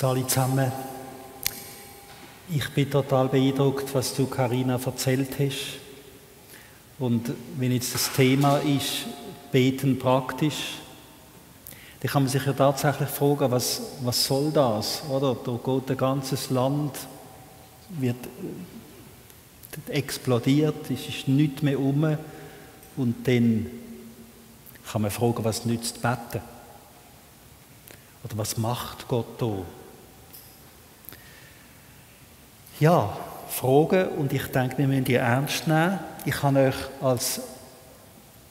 Sali zusammen. Ich bin total beeindruckt, was du, Karina, erzählt hast. Und wenn jetzt das Thema ist, beten praktisch, dann kann man sich ja tatsächlich fragen, was, was soll das? Oder? Da geht ein ganzes Land, wird explodiert, es ist nichts mehr um. Und dann kann man fragen, was nützt beten? Oder was macht Gott da? Ja, Fragen und ich denke, wir müssen die ernst nehmen. Ich habe euch als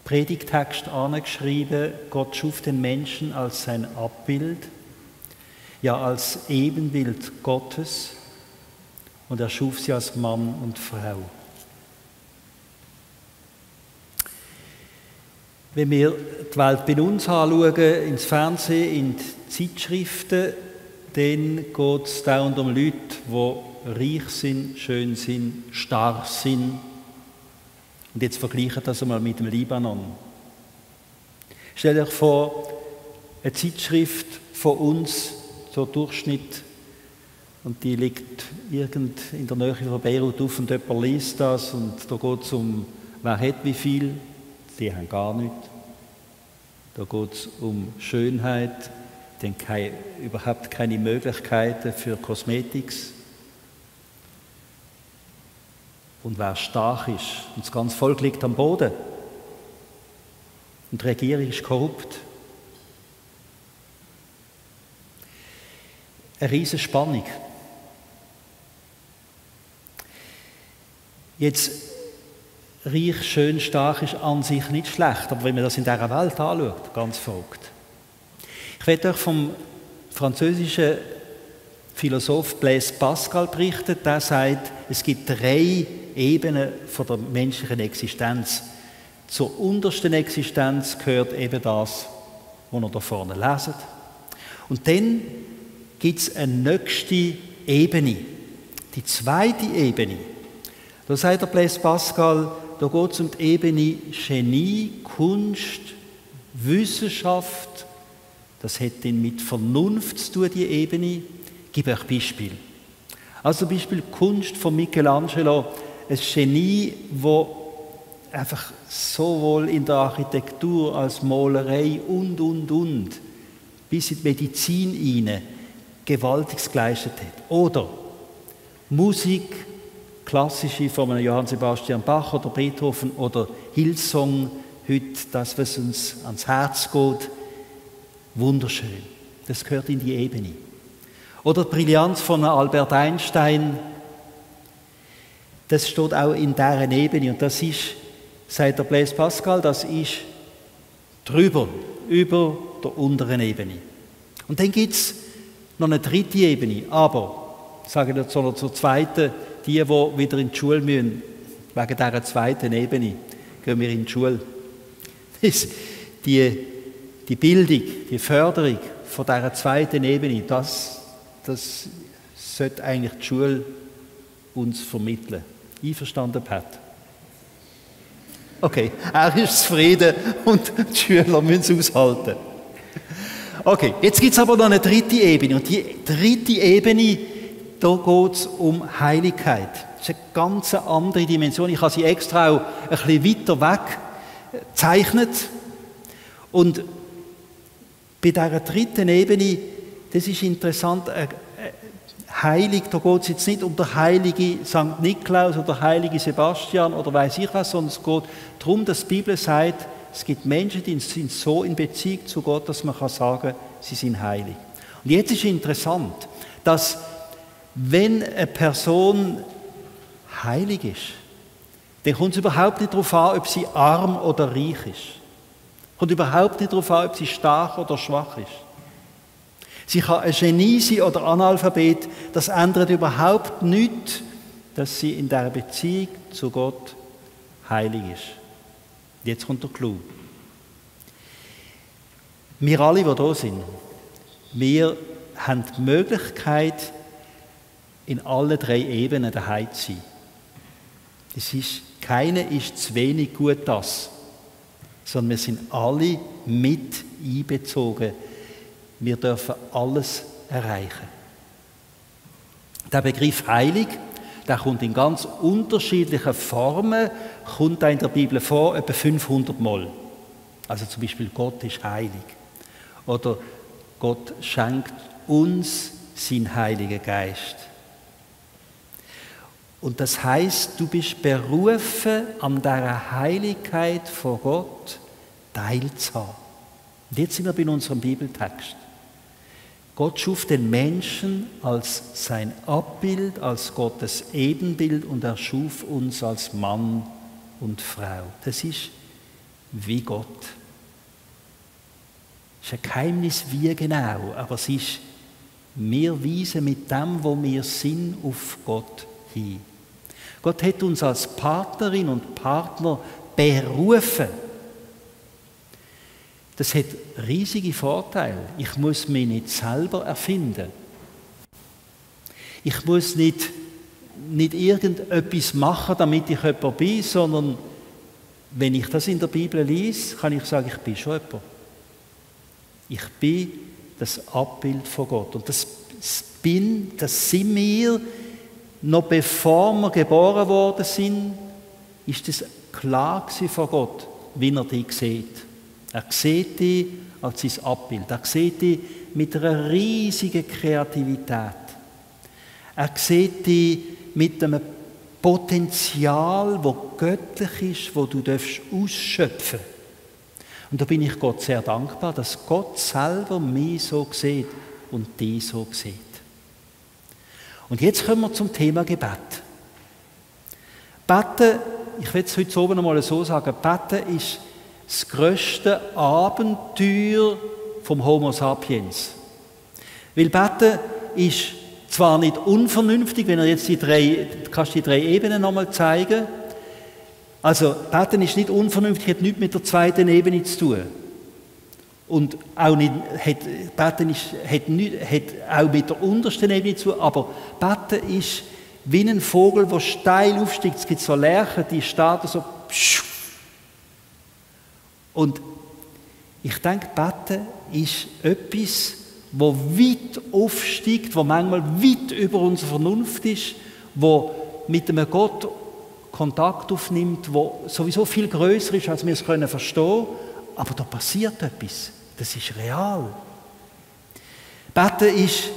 Predigtext angeschrieben, Gott schuf den Menschen als sein Abbild, ja als Ebenbild Gottes und er schuf sie als Mann und Frau. Wenn wir die Welt bei uns anschauen, ins Fernsehen, in die Zeitschriften, dann geht es dauernd um Leute, die reich sind, schön sind, stark sind. Und jetzt vergleiche das einmal mit dem Libanon. Stellt euch vor, eine Zeitschrift von uns, so Durchschnitt, und die liegt irgend in der Nähe von Beirut auf und jemand liest das und da geht es um, wer hat wie viel, die haben gar nichts. Da geht es um Schönheit, denn keine, überhaupt keine Möglichkeiten für Kosmetik. Und wer stark ist und das ganze Volk liegt am Boden und die Regierung ist korrupt. Eine riesige Spannung. Jetzt, reich, schön, stark ist an sich nicht schlecht, aber wenn man das in dieser Welt anschaut, ganz verrückt. Ich werde euch vom französischen Philosoph Blaise Pascal berichten, der sagt, es gibt drei Ebenen von der menschlichen Existenz. Zur untersten Existenz gehört eben das, was ihr da vorne leset. Und dann gibt es eine nächste Ebene. Die zweite Ebene, da sagt der Blaise Pascal, da geht es um die Ebene Genie, Kunst, Wissenschaft. Das hat dann mit Vernunft zu tun, die Ebene. Ich gebe euch Beispiel. Also Beispiel Kunst von Michelangelo, ein Genie, wo einfach sowohl in der Architektur als Malerei und, und, und, bis in die Medizin hinein Gewaltiges geleistet hat. Oder Musik, klassische von Johann Sebastian Bach oder Beethoven oder Hillsong, heute das, was uns ans Herz geht, wunderschön. Das gehört in die Ebene. Oder die Brillanz von Albert Einstein, das steht auch in deren Ebene und das ist, sagt der Blaise Pascal, das ist drüber, über der unteren Ebene. Und dann gibt es noch eine dritte Ebene, aber, sage ich jetzt zur zweiten, die, die wieder in die Schule müssen, wegen dieser zweiten Ebene, gehen wir in die Schule. Die, die Bildung, die Förderung von dieser zweiten Ebene, das, das sollte eigentlich die Schule uns vermitteln. Einverstanden, Pat? Okay, er ist zufrieden und die Schüler müssen es aushalten. Okay, jetzt gibt es aber noch eine dritte Ebene. Und die dritte Ebene, da geht es um Heiligkeit. Das ist eine ganz andere Dimension. Ich habe sie extra auch ein bisschen weiter weg gezeichnet. Und bei dieser dritten Ebene, das ist interessant, heilig, da geht es jetzt nicht um der heilige St. Niklaus oder heilige Sebastian oder weiß ich was, sondern es geht darum, dass die Bibel sagt, es gibt Menschen, die sind so in Beziehung zu Gott, dass man kann sagen, sie sind heilig. Und jetzt ist interessant, dass wenn eine Person heilig ist, dann kommt es überhaupt nicht darauf an, ob sie arm oder reich ist. Kommt überhaupt nicht darauf an, ob sie stark oder schwach ist. Sie kann ein Genie sein oder Analphabet. Das ändert überhaupt nichts, dass sie in der Beziehung zu Gott heilig ist. Jetzt kommt der Clou. Wir alle, die da sind, wir haben die Möglichkeit, in allen drei Ebenen daheim zu sein. Es ist, keine ist zu wenig gut das, sondern wir sind alle mit einbezogen wir dürfen alles erreichen. Der Begriff heilig, der kommt in ganz unterschiedlichen Formen, kommt in der Bibel vor, etwa 500 Mal. Also zum Beispiel Gott ist heilig. Oder Gott schenkt uns sein Heiliger Geist. Und das heißt, du bist berufen, an der Heiligkeit vor Gott teilzuhaben. Und jetzt sind wir bei unserem Bibeltext. Gott schuf den Menschen als sein Abbild, als Gottes Ebenbild und er schuf uns als Mann und Frau. Das ist wie Gott. Das ist ein Geheimnis, wie genau, aber es ist, wir weisen mit dem, wo wir sind, auf Gott hin. Gott hat uns als Partnerin und Partner berufen. Das hat riesige Vorteile. Ich muss mich nicht selber erfinden. Ich muss nicht, nicht irgendetwas machen, damit ich jemand bin, sondern wenn ich das in der Bibel lese, kann ich sagen, ich bin schon jemand. Ich bin das Abbild von Gott. Und das bin, das sind wir, noch bevor wir geboren worden sind, ist es klar vor Gott, wie er dich sieht. Er sieht dich als sein Abbild. Er sieht dich mit einer riesigen Kreativität. Er sieht dich mit einem Potenzial, wo göttlich ist, wo du ausschöpfen darfst. Und da bin ich Gott sehr dankbar, dass Gott selber mich so sieht und dich so sieht. Und jetzt kommen wir zum Thema Gebet. Beten, ich will es heute oben noch mal so sagen, Beten ist das größte Abenteuer vom Homo sapiens. Weil Beten ist zwar nicht unvernünftig, wenn er jetzt die drei, kannst die drei Ebenen nochmal zeigen. Also Beten ist nicht unvernünftig, hat nichts mit der zweiten Ebene zu tun. Und auch nicht, hat, Beten ist, hat, nicht, hat auch mit der untersten Ebene zu tun, aber Beten ist wie ein Vogel, der steil aufsteigt. Es gibt so Lerchen, die starten so. Und ich denke, Beten ist etwas, wo weit aufsteigt, wo manchmal weit über unsere Vernunft ist, wo mit einem Gott Kontakt aufnimmt, wo sowieso viel größer ist, als wir es können verstehen. Aber da passiert etwas. Das ist real. Beten ist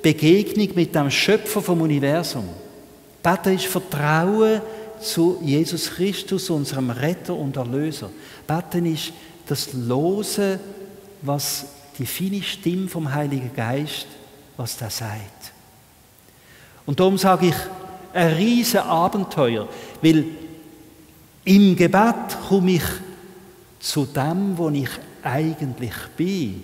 Begegnung mit dem Schöpfer vom Universum. Beten ist Vertrauen zu Jesus Christus, unserem Retter und Erlöser. Beten ist das Lose, was die feine Stimme vom Heiligen Geist, was da sagt. Und darum sage ich, ein riesen Abenteuer, weil im Gebet komme ich zu dem, wo ich eigentlich bin.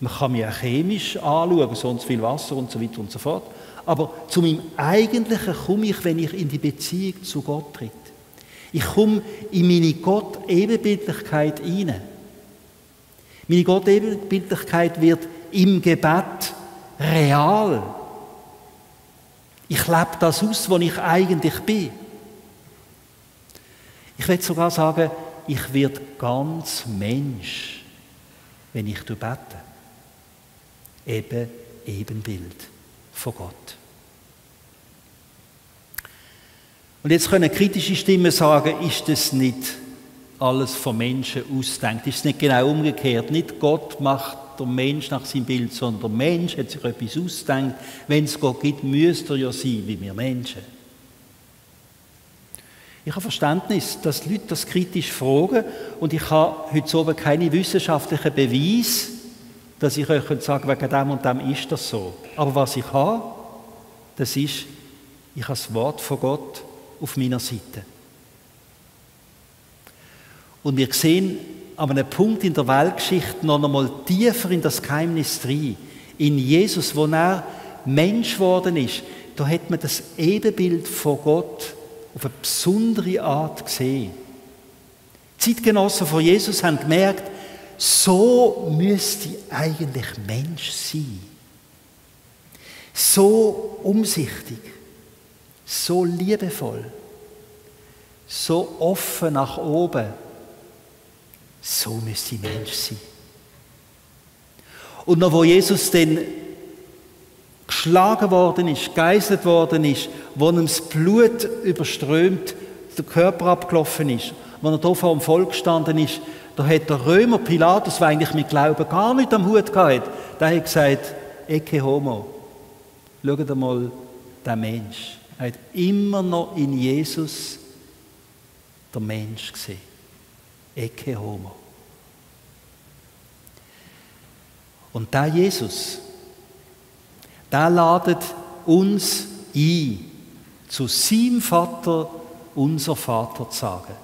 Man kann mich auch chemisch anschauen, sonst viel Wasser und so weiter und so fort. Aber zu meinem Eigentlichen komme ich, wenn ich in die Beziehung zu Gott tritt. Ich komme in meine Gott-Ebenbildlichkeit hinein. Meine Gott-Ebenbildlichkeit wird im Gebet real. Ich lebe das aus, wo ich eigentlich bin. Ich will sogar sagen, ich werde ganz Mensch, wenn ich bete. Eben Ebenbild von Gott. Und jetzt können kritische Stimmen sagen, ist das nicht alles von Menschen ausdenkt? Ist es nicht genau umgekehrt? Nicht Gott macht der Mensch nach seinem Bild, sondern der Mensch hat sich etwas ausdenkt. Wenn es Gott gibt, müsste er ja sein wie wir Menschen. Ich habe Verständnis, dass Leute das kritisch fragen und ich habe heute oben keine wissenschaftlichen Beweise, dass ich euch sagen könnte, wegen dem und dem ist das so. Aber was ich habe, das ist, ich habe das Wort von Gott auf meiner Seite. Und wir sehen an einem Punkt in der Weltgeschichte noch einmal tiefer in das Geheimnis rein. In Jesus, wo er Mensch geworden ist, da hat man das Ebenbild von Gott auf eine besondere Art gesehen. Zeitgenossen von Jesus haben gemerkt, so müsste eigentlich Mensch sein. So umsichtig, so liebevoll, so offen nach oben. So müsste Mensch sein. Und noch wo Jesus dann geschlagen worden ist, geißelt worden ist, wo ihm das Blut überströmt, der Körper abgelaufen ist, wo er hier vor dem Volk gestanden ist, da hat der Römer Pilatus, der eigentlich mit Glauben gar nicht am Hut gehabt der hat gesagt, Ecce homo. Schaut mal, der Mensch. Er hat immer noch in Jesus der Mensch gesehen. Ecce homo. Und der Jesus, der ladet uns ein, zu seinem Vater unser Vater zu sagen.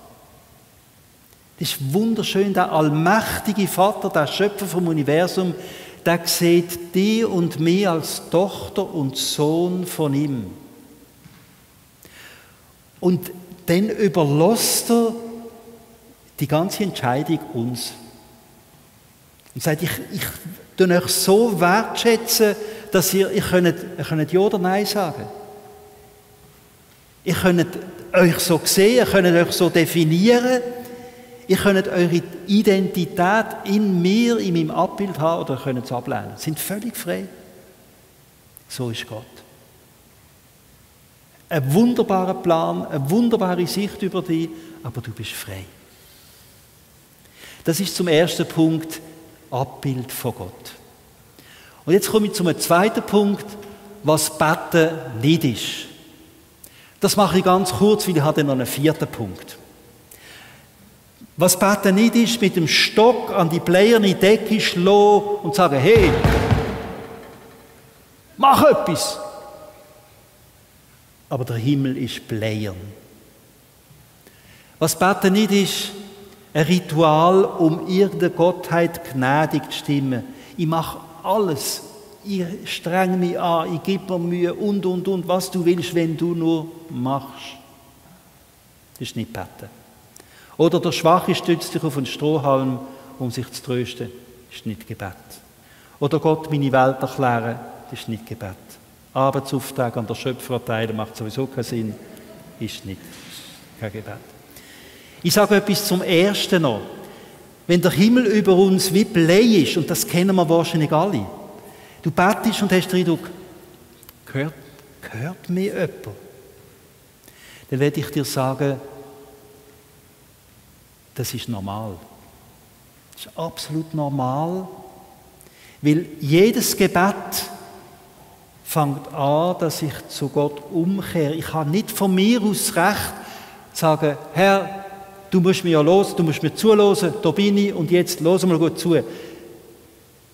Das ist wunderschön, der allmächtige Vater, der Schöpfer vom Universum, der sieht dich und mich als Tochter und Sohn von ihm. Und dann überlässt er die ganze Entscheidung uns. Und sagt, ich, ich tue euch so wertschätzen, dass ihr, ihr, könnt, ihr könnt Ja oder Nein sagen. Ihr könnt euch so sehen, ihr könnt euch so definieren. Ihr könnt eure Identität in mir, in meinem Abbild haben oder könnt es ablehnen. Sie sind völlig frei. So ist Gott. Ein wunderbarer Plan, eine wunderbare Sicht über dich, aber du bist frei. Das ist zum ersten Punkt Abbild von Gott. Und jetzt komme ich zum zweiten Punkt, was Betten nicht ist. Das mache ich ganz kurz, weil ich habe noch einen vierten Punkt. Was Beten nicht ist, mit dem Stock an die bleierne Decke schlagen und sagen, hey, mach etwas. Aber der Himmel ist bleiern. Was Beten nicht ist, ein Ritual, um irgendeine Gottheit gnädig zu stimmen. Ich mache alles. Ich streng mich an, ich gebe mir Mühe und, und, und, was du willst, wenn du nur machst. Das ist nicht Beten. Oder der Schwache stützt sich auf einen Strohhalm, um sich zu trösten. Ist nicht Gebet. Oder Gott meine Welt erklären, ist nicht Gebet. Arbeitsauftrag an der Schöpfer erteilen macht sowieso keinen Sinn, ist nicht kein Gebet. Ich sage etwas zum Ersten noch. Wenn der Himmel über uns wie Blei ist, und das kennen wir wahrscheinlich alle, du betest und hast den Eindruck, gehört, gehört mir jemand? Dann werde ich dir sagen, das ist normal. Das ist absolut normal, weil jedes Gebet fängt an, dass ich zu Gott umkehre. Ich habe nicht von mir aus Recht zu sagen, Herr, du musst mir ja los, du musst mir zuhören, da bin ich und jetzt los mal gut zu.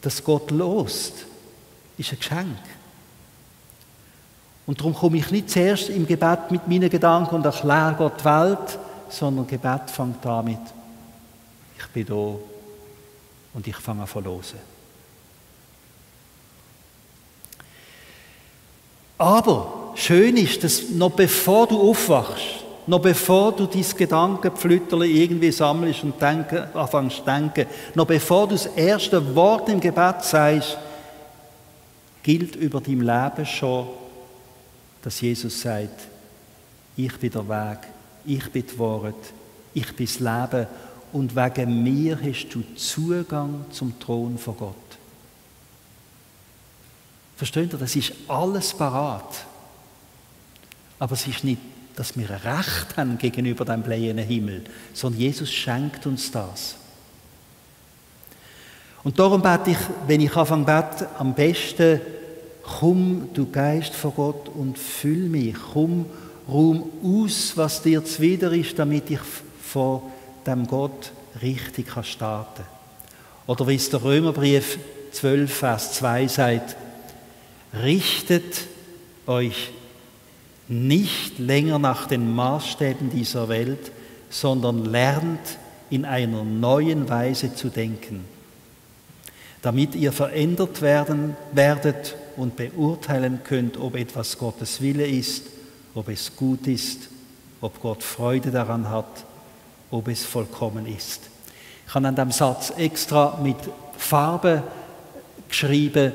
Dass Gott lost, ist ein Geschenk. Und darum komme ich nicht zuerst im Gebet mit meinen Gedanken und erkläre Gott die Welt, sondern Gebet fängt damit. Ich bin da und ich fange an zu hören. Aber schön ist, dass noch bevor du aufwachst, noch bevor du dein Gedankenpflütterli irgendwie sammelst und denken, anfängst zu denken, noch bevor du das erste Wort im Gebet sagst, gilt über dein Leben schon, dass Jesus sagt, ich bin der Weg, ich bin die Wahrheit, ich bin das Leben und wegen mir hast du Zugang zum Thron von Gott. Versteht ihr, das ist alles parat. Aber es ist nicht, dass wir Recht haben gegenüber dem bleiernen Himmel, sondern Jesus schenkt uns das. Und darum bete ich, wenn ich anfange zu beten, am besten, komm, du Geist von Gott und füll mich, komm, Raum aus, was dir zuwider ist, damit ich vor dem Gott richtig kann. Oder wie es der Römerbrief 12, Vers 2 sagt, richtet euch nicht länger nach den Maßstäben dieser Welt, sondern lernt in einer neuen Weise zu denken, damit ihr verändert werden werdet und beurteilen könnt, ob etwas Gottes Wille ist ob es gut ist, ob Gott Freude daran hat, ob es vollkommen ist. Ich habe an dem Satz extra mit Farbe geschrieben,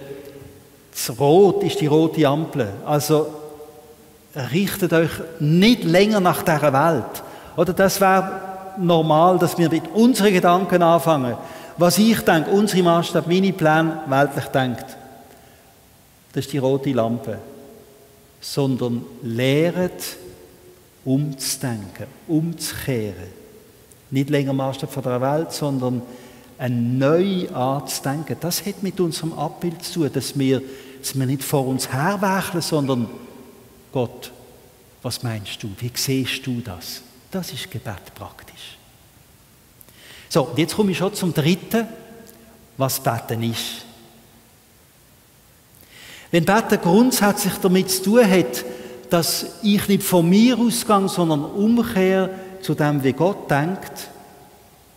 das Rot ist die rote Ampel. Also richtet euch nicht länger nach dieser Welt. Oder das wäre normal, dass wir mit unseren Gedanken anfangen. Was ich denke, unsere Maßstab, meine Pläne weltlich denkt. das ist die rote Lampe, sondern lehret umzudenken, umzukehren. Nicht länger Maßstab von der Welt, sondern ein neu anzudenken. Das hat mit unserem Abbild zu tun, dass wir, dass wir nicht vor uns herwächeln, sondern Gott, was meinst du? Wie siehst du das? Das ist Gebet praktisch. So, und jetzt komme ich schon zum dritten, was Beten ist. Wenn Beten grundsätzlich damit zu tun hat, dass ich nicht von mir ausgehe, sondern umkehre zu dem, wie Gott denkt,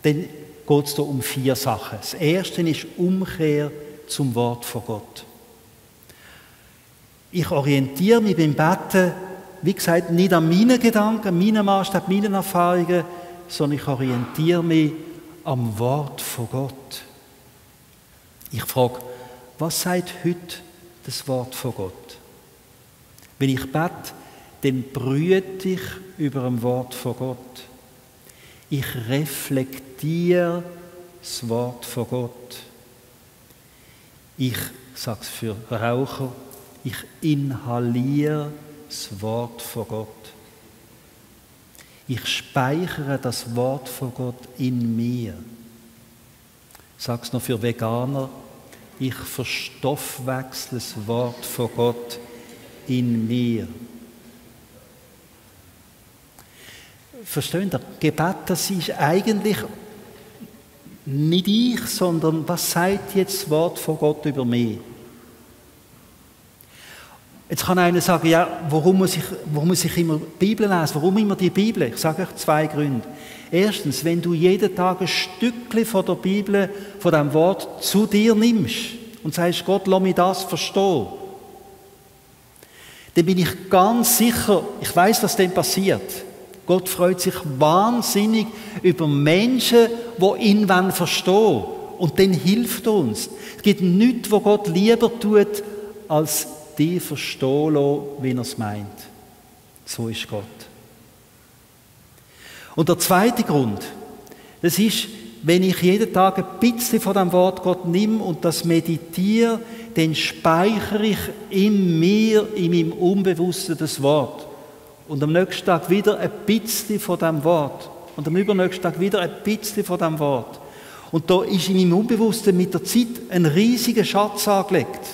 dann geht es da um vier Sachen. Das erste ist Umkehr zum Wort von Gott. Ich orientiere mich beim Beten, wie gesagt, nicht an meinen Gedanken, meinen Maßstab, meinen Erfahrungen, sondern ich orientiere mich am Wort von Gott. Ich frage, was sagt heute das Wort von Gott? Wenn ich bete, dann brüte ich über ein Wort von Gott. Ich reflektiere das Wort von Gott. Ich sage es für Raucher, ich inhaliere das Wort von Gott. Ich speichere das Wort von Gott in mir. Ich sage es noch für Veganer, ich verstoffwechsle das Wort von Gott in mir. Verstehen ihr? Gebet, das ist eigentlich nicht ich, sondern was sagt jetzt das Wort von Gott über mich? Jetzt kann einer sagen, ja, warum muss ich, warum muss ich immer die Bibel lesen? Warum immer die Bibel? Ich sage euch zwei Gründe. Erstens, wenn du jeden Tag ein Stückchen von der Bibel, von dem Wort zu dir nimmst und sagst, Gott, lass mich das verstehen, dann bin ich ganz sicher, ich weiß, was dann passiert. Gott freut sich wahnsinnig über Menschen, die ihn verstehen. Und dann hilft uns. Es gibt nichts, was Gott lieber tut, als die verstehen lassen, wie er es meint. So ist Gott. Und der zweite Grund, das ist, wenn ich jeden Tag ein bisschen von dem Wort Gott nehme und das meditiere, dann speichere ich in mir, in meinem Unbewussten das Wort. Und am nächsten Tag wieder ein bisschen von dem Wort. Und am übernächsten Tag wieder ein bisschen von dem Wort. Und da ist in meinem Unbewussten mit der Zeit ein riesiger Schatz angelegt.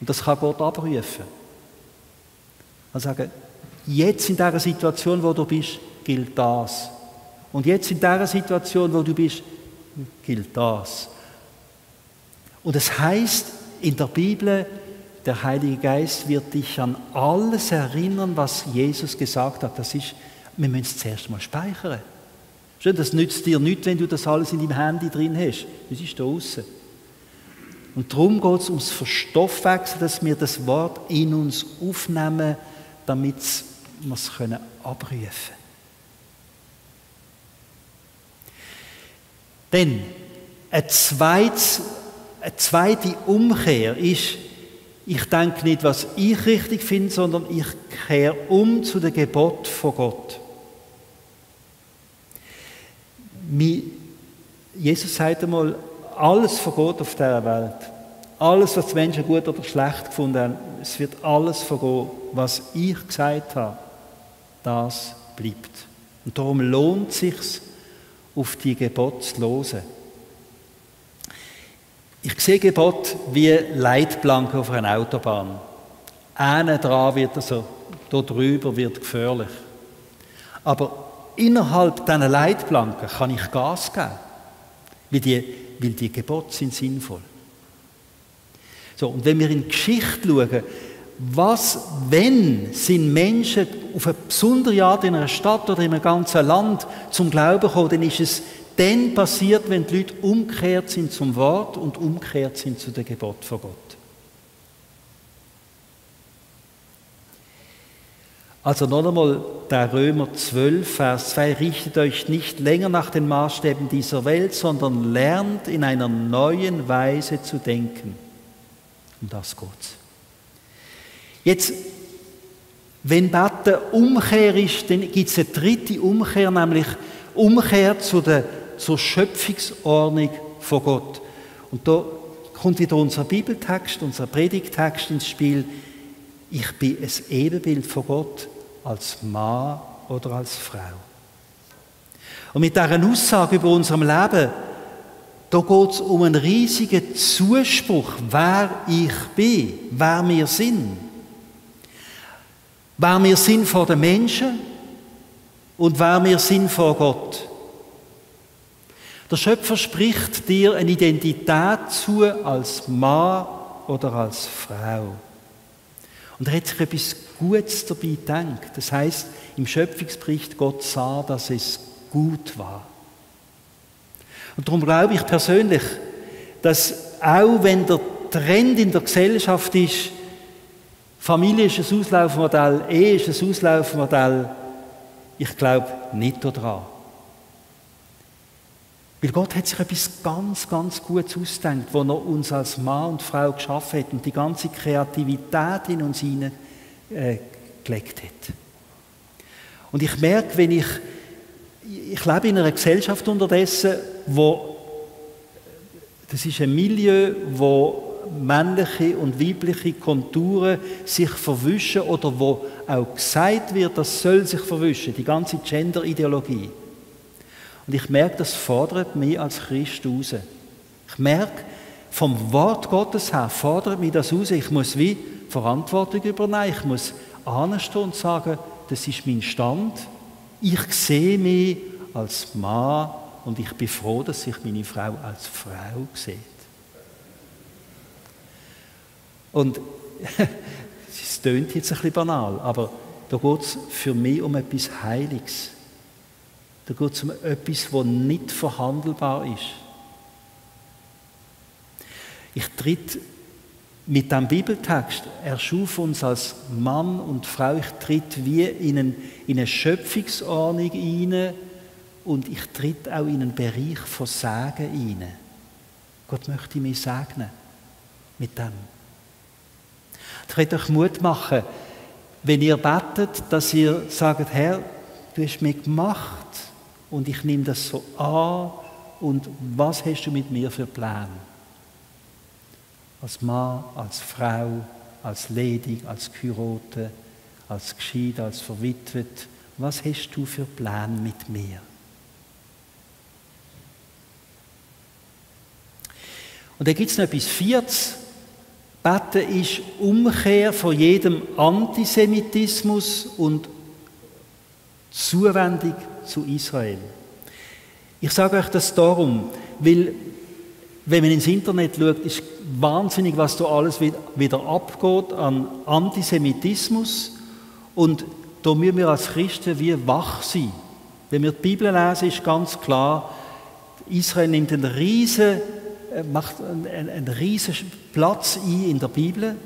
Und das kann Gott abrufen. Er sagen, jetzt in dieser Situation, wo du bist, gilt das. Und jetzt in dieser Situation, wo du bist, gilt das. Und es heißt in der Bibel, der Heilige Geist wird dich an alles erinnern, was Jesus gesagt hat. Das ist, wir müssen es zuerst mal speichern. Das nützt dir nichts, wenn du das alles in deinem Handy drin hast. Das ist da außen. Und darum geht es ums Verstoffwechseln, dass wir das Wort in uns aufnehmen, damit wir es abrufen können. Denn eine zweite Umkehr ist, ich denke nicht, was ich richtig finde, sondern ich kehre um zu dem Gebot von Gott. Jesus sagt einmal, alles von Gott auf dieser Welt, alles, was die Menschen gut oder schlecht gefunden haben, es wird alles vergehen, was ich gesagt habe, das bleibt. Und darum lohnt es sich, auf die Gebote zu hören. Ich sehe Gebot wie Leitplanken auf einer Autobahn. Eine dran wird also, da drüber wird gefährlich. Aber innerhalb dieser Leitplanken kann ich Gas geben, weil die, weil die Gebote sind sinnvoll. So, und wenn wir in die Geschichte schauen, was, wenn sind Menschen auf eine besondere Art in einer Stadt oder in einem ganzen Land zum Glauben gekommen, dann ist es dann passiert, wenn die Leute umgekehrt sind zum Wort und umgekehrt sind zu der Gebot von Gott. Also noch einmal der Römer 12, Vers 2, richtet euch nicht länger nach den Maßstäben dieser Welt, sondern lernt in einer neuen Weise zu denken. Um das geht's. Jetzt, wenn Beten Umkehr ist, dann gibt es eine dritte Umkehr, nämlich Umkehr zu der zur Schöpfungsordnung von Gott. Und da kommt wieder unser Bibeltext, unser Predigtext ins Spiel. Ich bin ein Ebenbild von Gott als Mann oder als Frau. Und mit dieser Aussage über unserem Leben, da geht es um einen riesigen Zuspruch, wer ich bin, wer wir sind. Wer wir sind vor den Menschen und wer wir sind vor Gott. Der Schöpfer spricht dir eine Identität zu als Mann oder als Frau. Und er hat sich etwas Gutes dabei gedacht. Das heißt, im Schöpfungsbericht Gott sah, dass es gut war. Und darum glaube ich persönlich, dass auch wenn der Trend in der Gesellschaft ist, Familie ist ein Auslaufmodell, Ehe ist ein Auslaufmodell, ich glaube nicht daran. Weil Gott hat sich etwas ganz, ganz Gutes ausgedacht, wo er uns als Mann und Frau geschaffen hat und die ganze Kreativität in uns hineingelegt äh, hat. Und ich merke, wenn ich, ich lebe in einer Gesellschaft unterdessen, wo, das ist ein Milieu, wo männliche und weibliche Konturen sich verwischen oder wo auch gesagt wird, das soll sich verwischen, die ganze Gender-Ideologie. Und ich merke, das fordert mich als Christ raus. Ich merke, vom Wort Gottes her fordert mich das raus. Ich muss wie Verantwortung übernehmen. Ich muss anstehen und sagen, das ist mein Stand. Ich sehe mich als Mann und ich bin froh, dass sich meine Frau als Frau sieht. Und es tönt jetzt ein bisschen banal, aber da geht es für mich um etwas Heiliges. Da geht es um etwas, das nicht verhandelbar ist. Ich tritt mit dem Bibeltext, er schuf uns als Mann und Frau, ich tritt wie in, einen, in eine Schöpfungsordnung hinein und ich tritt auch in einen Bereich von Sagen hinein. Gott möchte mich segnen mit dem. Ich möchte euch Mut machen, wenn ihr betet, dass ihr sagt, Herr, du hast mich gemacht und ich nehme das so an und was hast du mit mir für Pläne? Als Mann, als Frau, als ledig, als Kyrote, als geschieden, als verwitwet. Was hast du für Pläne mit mir? Und da gibt es noch etwas Viertes. Beten ist Umkehr von jedem Antisemitismus und Zuwendung zu Israel. Ich sage euch das darum, weil wenn man ins Internet schaut, ist wahnsinnig, was da alles wieder abgeht an Antisemitismus. Und da müssen wir als Christen wie wach sein. Wenn wir die Bibel lesen, ist ganz klar, Israel nimmt einen riesen, äh, macht einen, einen riesen Platz ein in der Bibel.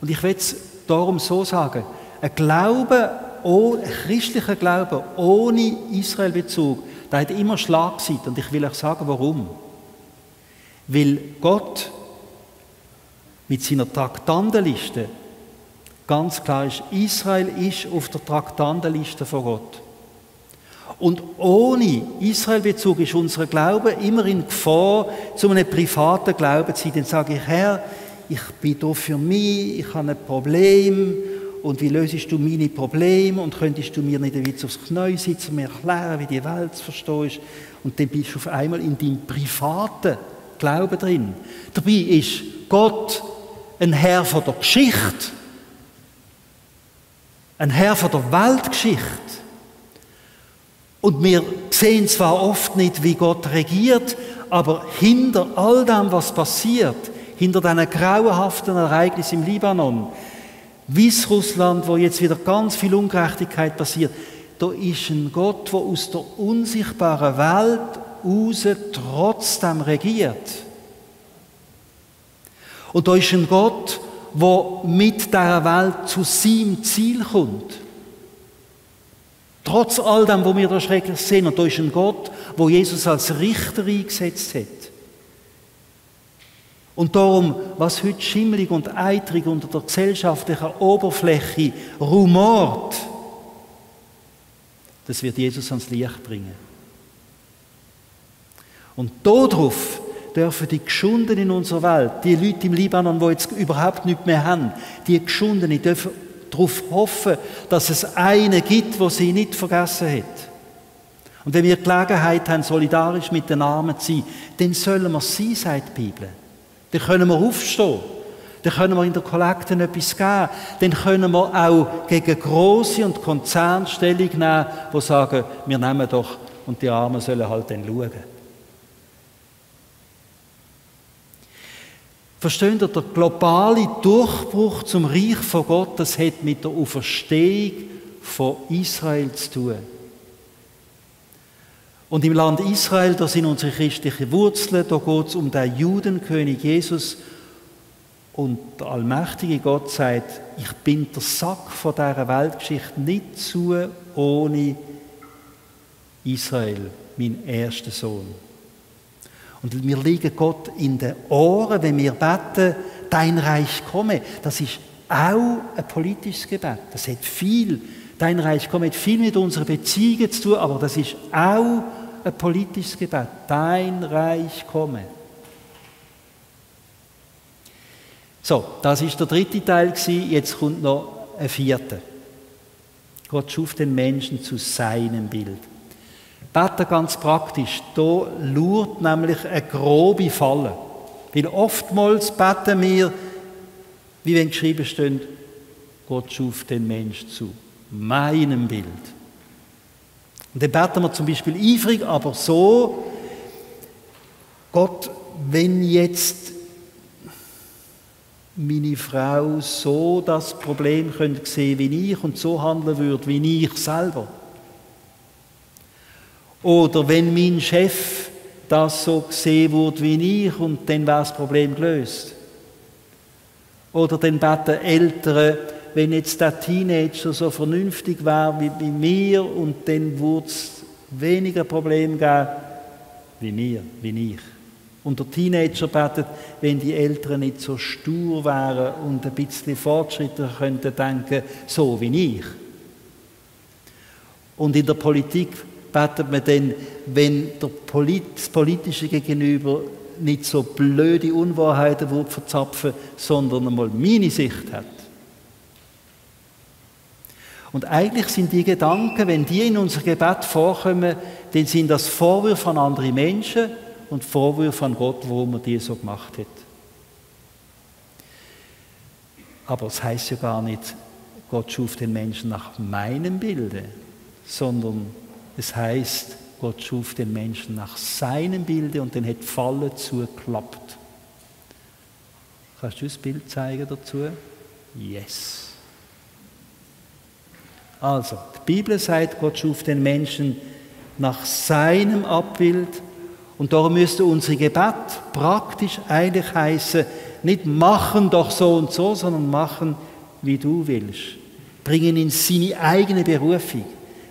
Und ich will es darum so sagen, ein Glaube ein christlicher Glaube ohne Israelbezug, der hat immer Schlagseite. Und ich will euch sagen, warum. Weil Gott mit seiner Traktandenliste ganz klar ist, Israel ist auf der Traktandenliste von Gott. Und ohne Israelbezug ist unser Glaube immer in Gefahr, zu einem privaten Glauben zu sein. Dann sage ich, Herr, ich bin hier für mich, ich habe ein Problem und wie löst du meine Probleme und könntest du mir nicht Witz aufs Knie sitzen mir erklären, wie die Welt zu verstehen ist. Und dann bist du auf einmal in deinem privaten Glauben drin. Dabei ist Gott ein Herr von der Geschichte, ein Herr von der Weltgeschichte. Und wir sehen zwar oft nicht, wie Gott regiert, aber hinter all dem, was passiert, hinter diesen grauenhaften Ereignissen im Libanon, Weißrussland, wo jetzt wieder ganz viel Ungerechtigkeit passiert, da ist ein Gott, der aus der unsichtbaren Welt raus trotzdem regiert. Und da ist ein Gott, der mit dieser Welt zu seinem Ziel kommt. Trotz all dem, wo wir da schrecklich sehen. Und da ist ein Gott, wo Jesus als Richter eingesetzt hat. Und darum, was heute schimmelig und eitrig unter der gesellschaftlichen Oberfläche rumort, das wird Jesus ans Licht bringen. Und darauf dürfen die Geschunden in unserer Welt, die Leute im Libanon, die jetzt überhaupt nichts mehr haben, die Geschundenen dürfen darauf hoffen, dass es einen gibt, wo sie nicht vergessen hat. Und wenn wir Gelegenheit haben, solidarisch mit den Armen zu sein, dann sollen wir sie, sagt die Bibel. Dann können wir aufstehen. Dann können wir in der Kollekte etwas geben. Dann können wir auch gegen Große und Konzerne Stellung nehmen, die sagen, wir nehmen doch und die Armen sollen halt dann schauen. Versteht ihr, der globale Durchbruch zum Reich von Gott, das hat mit der Auferstehung von Israel zu tun. Und im Land Israel, da sind unsere christlichen Wurzeln, da geht es um den Judenkönig Jesus. Und der allmächtige Gott sagt, ich bin der Sack von dieser Weltgeschichte nicht zu ohne Israel, mein erster Sohn. Und wir liegen Gott in den Ohren, wenn wir beten, dein Reich komme. Das ist auch ein politisches Gebet. Das hat viel, dein Reich komme, hat viel mit unseren Beziehungen zu tun, aber das ist auch ein politisches Gebet. Dein Reich komme. So, das ist der dritte Teil Jetzt kommt noch ein vierter. Gott schuf den Menschen zu seinem Bild. Beten ganz praktisch. Da lurt nämlich eine grobe Falle. Weil oftmals beten wir, wie wenn geschrieben steht, Gott schuf den Mensch zu meinem Bild. Und dann beten wir zum Beispiel eifrig, aber so, Gott, wenn jetzt meine Frau so das Problem könnte sehen wie ich und so handeln würde wie ich selber, oder wenn mein Chef das so gesehen wird wie ich und dann wäre das Problem gelöst. Oder dann beten Eltern, wenn jetzt der Teenager so vernünftig wäre wie bei mir und dann würde es weniger Probleme geben wie mir, wie ich. Und der Teenager betet, wenn die Eltern nicht so stur wären und ein bisschen fortschrittlicher könnten denken, so wie ich. Und in der Politik betet man dann, wenn der Polit das politische Gegenüber nicht so blöde Unwahrheiten verzapfen, sondern einmal meine Sicht hat. Und eigentlich sind die Gedanken, wenn die in unser Gebet vorkommen, dann sind das Vorwürfe an andere Menschen und Vorwürfe an Gott, warum er die so gemacht hat. Aber es heißt ja gar nicht, Gott schuf den Menschen nach meinem Bilde, sondern es heißt, Gott schuf den Menschen nach seinem Bilde und den hat Falle zugeklappt. Kannst du das Bild zeigen dazu? Yes. Also, die Bibel sagt, Gott schuf den Menschen nach seinem Abbild und darum müsste unser Gebet praktisch eigentlich heißen, nicht machen doch so und so, sondern machen, wie du willst. Bringen in seine eigene Berufung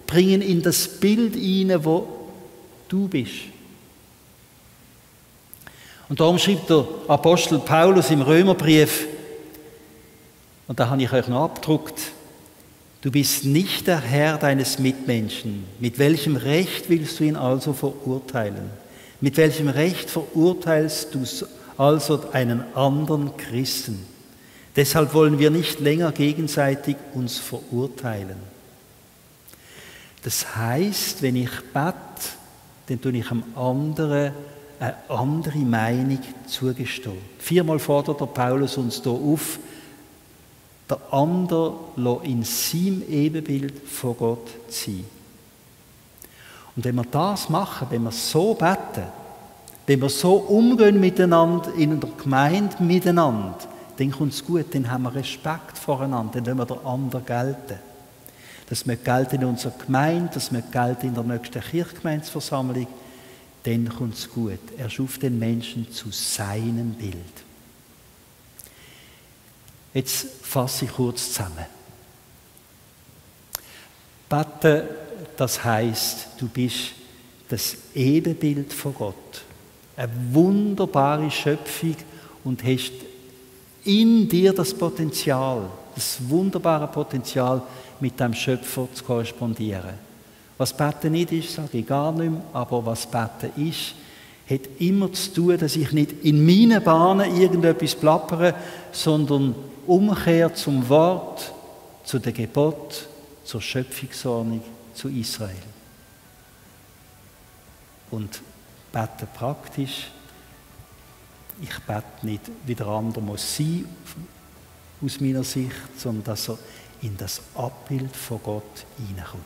bringen in das Bild hinein, wo du bist. Und darum schreibt der Apostel Paulus im Römerbrief, und da habe ich euch noch abgedruckt, du bist nicht der Herr deines Mitmenschen. Mit welchem Recht willst du ihn also verurteilen? Mit welchem Recht verurteilst du also einen anderen Christen? Deshalb wollen wir nicht länger gegenseitig uns verurteilen. Das heißt, wenn ich bete, dann tue ich einem anderen eine andere Meinung zugestehen. Viermal fordert der Paulus uns hier auf, der andere in seinem Ebenbild von Gott sein. Und wenn wir das machen, wenn wir so beten, wenn wir so umgehen miteinander in der Gemeinde miteinander, dann kommt es gut, dann haben wir Respekt voreinander, dann wollen wir den anderen gelten. Das möchte gelten in unserer Gemeinde, das möchte gelten in der nächsten Kirchgemeinsversammlung. Dann kommt es gut. Er schuf den Menschen zu seinem Bild. Jetzt fasse ich kurz zusammen. Beten, das heißt, du bist das Ebenbild von Gott. Eine wunderbare Schöpfung und hast in dir das Potenzial, das wunderbare Potenzial, mit dem Schöpfer zu korrespondieren. Was Beten nicht ist, sage ich gar nicht mehr, aber was Beten ist, hat immer zu tun, dass ich nicht in meinen Bahnen irgendetwas plappere, sondern umkehre zum Wort, zu der Gebot, zur Schöpfungsordnung, zu Israel. Und bete praktisch. Ich bete nicht, wie der andere muss sein, aus meiner Sicht, sondern dass er in das Abbild von Gott hineinkommt.